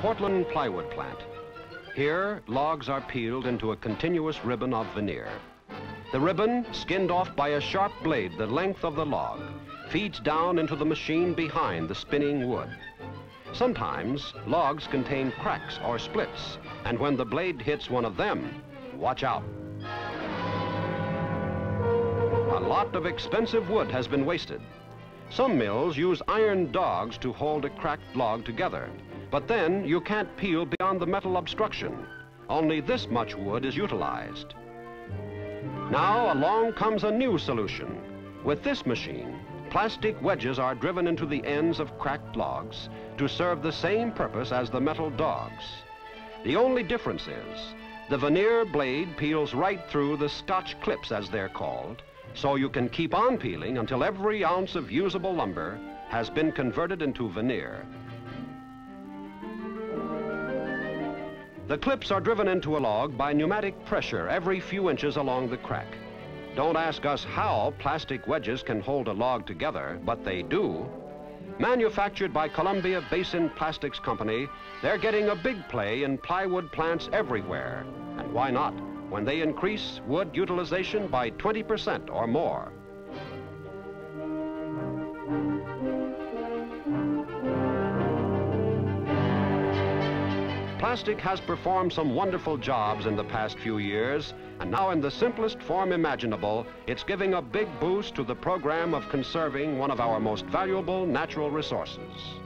Portland plywood plant. Here, logs are peeled into a continuous ribbon of veneer. The ribbon, skinned off by a sharp blade the length of the log, feeds down into the machine behind the spinning wood. Sometimes, logs contain cracks or splits, and when the blade hits one of them, watch out. A lot of expensive wood has been wasted. Some mills use iron dogs to hold a cracked log together, but then you can't peel beyond the metal obstruction. Only this much wood is utilized. Now along comes a new solution. With this machine, plastic wedges are driven into the ends of cracked logs to serve the same purpose as the metal dogs. The only difference is the veneer blade peels right through the scotch clips as they're called, so you can keep on peeling until every ounce of usable lumber has been converted into veneer. The clips are driven into a log by pneumatic pressure every few inches along the crack. Don't ask us how plastic wedges can hold a log together, but they do. Manufactured by Columbia Basin Plastics Company, they're getting a big play in plywood plants everywhere. And why not, when they increase wood utilization by 20% or more. Plastic has performed some wonderful jobs in the past few years, and now in the simplest form imaginable, it's giving a big boost to the program of conserving one of our most valuable natural resources.